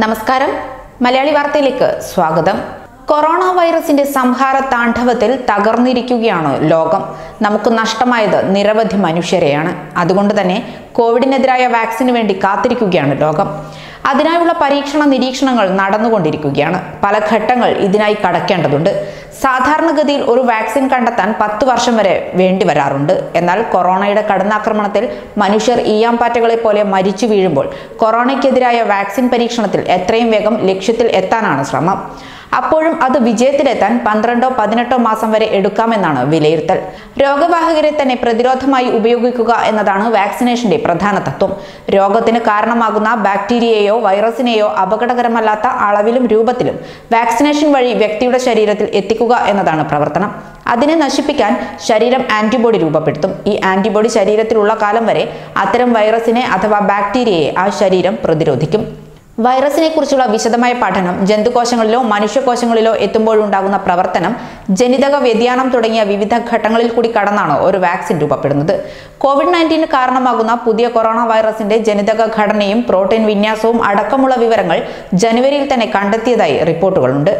നമസ്കാരം. മലയാളി വാർത്തയിലേക്ക് സ്വാഗതം. കൊറോണ വൈറസിന്റെ സംഹാര താണ്ഡവത്തിൽ തകർന്നിരിക്കുകയാണ് ലോകം. നമുക്ക് നഷ്ടമായത് നിരവധി മനുഷ്യരെയാണ്. അതുകൊണ്ട് തന്നെ കോവിഡിനെതിരായ വാക്സിന് വേണ്ടി കാത്തിരിക്കുകയാണ് ലോകം. അതിനായുള്ള പരീക്ഷണ നിരീക്ഷണങ്ങൾ നടന്നുകൊണ്ടിരിക്കുകയാണ്. പല ഘട്ടങ്ങൾ ഇതിനായി കടക്കേണ്ടതുണ്ട്. സാധാരണഗതിയിൽ ഒരു വാക്സിൻ കണ്ടെത്താൻ പത്ത് വർഷം വരെ വേണ്ടി വരാറുണ്ട്. എന്നാൽ കൊറോണയുടെ കടന്നാക്രമണത്തിൽ മനുഷ്യർ ഈയാമ്പാറ്റകളെ പോലെ മരിച്ചു വീഴുമ്പോൾ കൊറോണയ്ക്കെതിരായ വാക്സിൻ പരീക്ഷണത്തിൽ എത്രയും വേഗം ലക്ഷ്യത്തിൽ എത്താനാണ് ശ്രമം. അപ്പോഴും അത് വിജയത്തിലെത്താൻ പന്ത്രണ്ടോ പതിനെട്ടോ മാസം വരെ എടുക്കാമെന്നാണ് വിലയിരുത്തൽ. രോഗവാഹകരെ തന്നെ പ്രതിരോധമായി ഉപയോഗിക്കുക എന്നതാണ് വാക്സിനേഷന്റെ പ്രധാന തത്വം. രോഗത്തിന് കാരണമാകുന്ന ബാക്ടീരിയയോ വൈറസിനെയോ അപകടകരമല്ലാത്ത അളവിലും രൂപത്തിലും വാക്സിനേഷൻ വഴി വ്യക്തിയുടെ ശരീരത്തിൽ എത്തിക്കുക എന്നതാണ് പ്രവർത്തനം. അതിനെ നശിപ്പിക്കാൻ ശരീരം ആന്റിബോഡി രൂപപ്പെടുത്തും. ഈ ആന്റിബോഡി ശരീരത്തിലുള്ള കാലം വരെ അത്തരം വൈറസിനെ അഥവാ ബാക്ടീരിയയെ ആ ശരീരം പ്രതിരോധിക്കും. വൈറസിനെ കുറിച്ചുള്ള വിശദമായ പഠനം ജന്തുകോശങ്ങളിലോ മനുഷ്യകോശങ്ങളിലോ എത്തുമ്പോഴുണ്ടാകുന്ന പ്രവർത്തനം ജനിതക വ്യതിയാനം തുടങ്ങിയ വിവിധ ഘട്ടങ്ങളിൽ കൂടി കടന്നാണ് ഒരു വാക്സിൻ രൂപപ്പെടുന്നത്. കോവിഡ് നയന്റീന് കാരണമാകുന്ന പുതിയ കൊറോണ വൈറസിന്റെ ജനിതക ഘടനയും പ്രോട്ടീൻ വിന്യാസവും അടക്കമുള്ള വിവരങ്ങൾ ജനുവരിയിൽ തന്നെ കണ്ടെത്തിയതായി റിപ്പോർട്ടുകളുണ്ട്.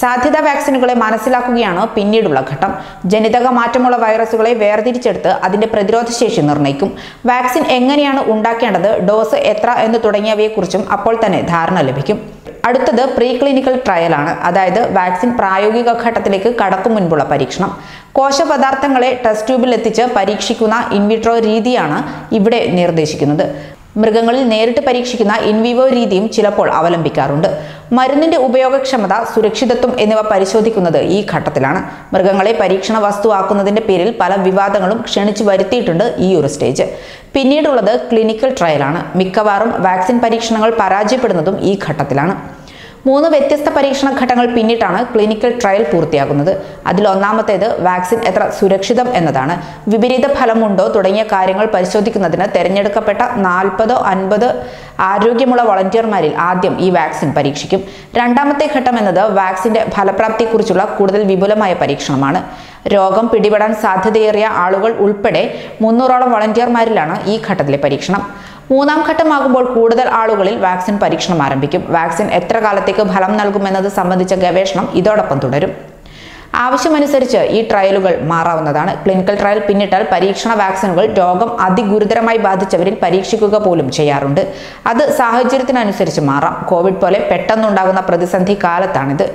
സാധ്യത വാക്സിനുകളെ മനസ്സിലാക്കുകയാണ് പിന്നീടുള്ള ഘട്ടം. ജനിതക മാറ്റമുള്ള വൈറസുകളെ വേർതിരിച്ചെടുത്ത് അതിന്റെ പ്രതിരോധശേഷി നിർണയിക്കും. വാക്സിൻ എങ്ങനെയാണ് ഉണ്ടാക്കേണ്ടത് ഡോസ് എത്ര എന്ന് തുടങ്ങിയവയെക്കുറിച്ചും അപ്പോൾ തന്നെ ധാരണ ലഭിക്കും. അടുത്തത് പ്രീ ക്ലിനിക്കൽ ട്രയലാണ്. അതായത് വാക്സിൻ പ്രായോഗിക ഘട്ടത്തിലേക്ക് കടക്കും മുൻപുള്ള പരീക്ഷണം. കോശപദാർത്ഥങ്ങളെ ടെസ്റ്റ് ട്യൂബിൽ എത്തിച്ച് പരീക്ഷിക്കുന്ന ഇൻവിട്രോ രീതിയാണ് ഇവിടെ നിർദ്ദേശിക്കുന്നത്. മൃഗങ്ങളിൽ നേരിട്ട് പരീക്ഷിക്കുന്ന ഇൻവിവോ രീതിയും ചിലപ്പോൾ അവലംബിക്കാറുണ്ട്. മരുന്നിന്റെ ഉപയോഗക്ഷമത സുരക്ഷിതത്വം എന്നിവ പരിശോധിക്കുന്നത് ഈ ഘട്ടത്തിലാണ്. മൃഗങ്ങളെ പരീക്ഷണ വസ്തുവാക്കുന്നതിന്റെ പേരിൽ പല വിവാദങ്ങളും ക്ഷണിച്ചു വരുത്തിയിട്ടുണ്ട് ഈ ഒരു സ്റ്റേജ്. പിന്നീടുള്ളത് ക്ലിനിക്കൽ ട്രയലാണ്. മിക്കവാറും വാക്സിൻ പരീക്ഷണങ്ങൾ പരാജയപ്പെടുന്നതും ഈ ഘട്ടത്തിലാണ്. മൂന്ന് വ്യത്യസ്ത പരീക്ഷണ ഘട്ടങ്ങൾ പിന്നിട്ടാണ് ക്ലിനിക്കൽ ട്രയൽ പൂർത്തിയാകുന്നത്. അതിൽ ഒന്നാമത്തേത് വാക്സിൻ എത്ര സുരക്ഷിതം എന്നതാണ്. വിപരീത ഫലമുണ്ടോ തുടങ്ങിയ കാര്യങ്ങൾ പരിശോധിക്കുന്നതിന് തെരഞ്ഞെടുക്കപ്പെട്ട നാൽപ്പതോ അൻപത് ആരോഗ്യമുള്ള വളണ്ടിയർമാരിൽ ആദ്യം ഈ വാക്സിൻ പരീക്ഷിക്കും. രണ്ടാമത്തെ ഘട്ടം എന്നത് വാക്സിന്റെ ഫലപ്രാപ്തിയെക്കുറിച്ചുള്ള കൂടുതൽ വിപുലമായ പരീക്ഷണമാണ്. രോഗം പിടിപെടാൻ സാധ്യതയേറിയ ആളുകൾ ഉൾപ്പെടെ മുന്നൂറോളം വളണ്ടിയർമാരിലാണ് ഈ ഘട്ടത്തിലെ പരീക്ഷണം. മൂന്നാം ഘട്ടമാകുമ്പോൾ കൂടുതൽ ആളുകളിൽ വാക്സിൻ പരീക്ഷണം ആരംഭിക്കും. വാക്സിൻ എത്ര കാലത്തേക്ക് ഫലം നൽകുമെന്നത് സംബന്ധിച്ച ഗവേഷണം ഇതോടൊപ്പം തുടരും. ആവശ്യമനുസരിച്ച് ഈ ട്രയലുകൾ മാറാവുന്നതാണ്. ക്ലിനിക്കൽ ട്രയൽ പിന്നിട്ടാൽ പരീക്ഷണ വാക്സിനുകൾ രോഗം അതിഗുരുതരമായി ബാധിച്ചവരിൽ പരീക്ഷിക്കുക പോലും ചെയ്യാറുണ്ട്. അത് സാഹചര്യത്തിനനുസരിച്ച് മാറാം. കോവിഡ് പോലെ പെട്ടെന്നുണ്ടാകുന്ന പ്രതിസന്ധി കാലത്താണിത്.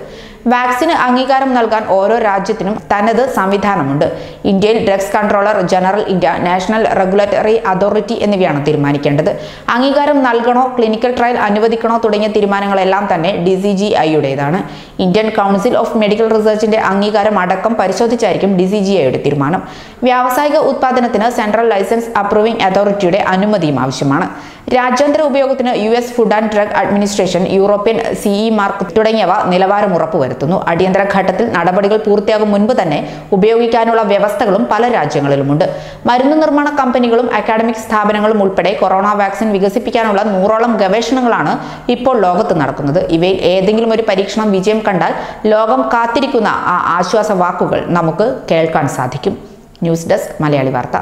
വാക്സിന് അംഗീകാരം നൽകാൻ ഓരോ രാജ്യത്തിനും തനത് സംവിധാനമുണ്ട്. ഇന്ത്യയിൽ drugs controller general India national regulatory authority എന്നിവയാണ് തീരുമാനിക്കേണ്ടത്. അംഗീകാരം നൽകണോ ക്ലിനിക്കൽ ട്രയൽ അനുവദിക്കണോ തുടങ്ങിയ തീരുമാനങ്ങളെല്ലാം തന്നെ ഡി സി ജി ഐയുടേതാണ്. ഇന്ത്യൻ കൗൺസിൽ ഓഫ് മെഡിക്കൽ റിസർച്ചിന്റെ അംഗീകാരം അടക്കം പരിശോധിച്ചായിരിക്കും ഡി സി ജി ഐയുടെ തീരുമാനം. വ്യാവസായിക ഉത്പാദനത്തിന് സെൻട്രൽ ലൈസൻസ് അപ്രൂവിംഗ് അതോറിറ്റിയുടെ അനുമതിയും ആവശ്യമാണ്. രാജ്യാന്തര ഉപയോഗത്തിന് U S food and drug administration European CE mark തുടങ്ങിയവ നിലവാരം ഉറപ്പുവരുത്തുന്നു അടിയന്തര ഘട്ടത്തിൽ നടപടികൾ പൂർത്തിയാകും മുൻപ് തന്നെ ഉപയോഗിക്കാനുള്ള വ്യവസ്ഥകളും പല രാജ്യങ്ങളിലുമുണ്ട്. മരുന്ന് നിർമ്മാണ കമ്പനികളും അക്കാഡമിക് സ്ഥാപനങ്ങളും ഉൾപ്പെടെ കൊറോണ വാക്സിൻ വികസിപ്പിക്കാനുള്ള നൂറോളം ഗവേഷണങ്ങളാണ് ഇപ്പോൾ ലോകത്ത് നടക്കുന്നത്. ഇവയിൽ ഏതെങ്കിലും ഒരു പരീക്ഷണം വിജയം കണ്ടാൽ ലോകം കാത്തിരിക്കുന്ന ആ ആശ്വാസ വാക്കുകൾ നമുക്ക് കേൾക്കാൻ സാധിക്കും. ന്യൂസ് ഡെസ്ക് മലയാളി വാർത്ത.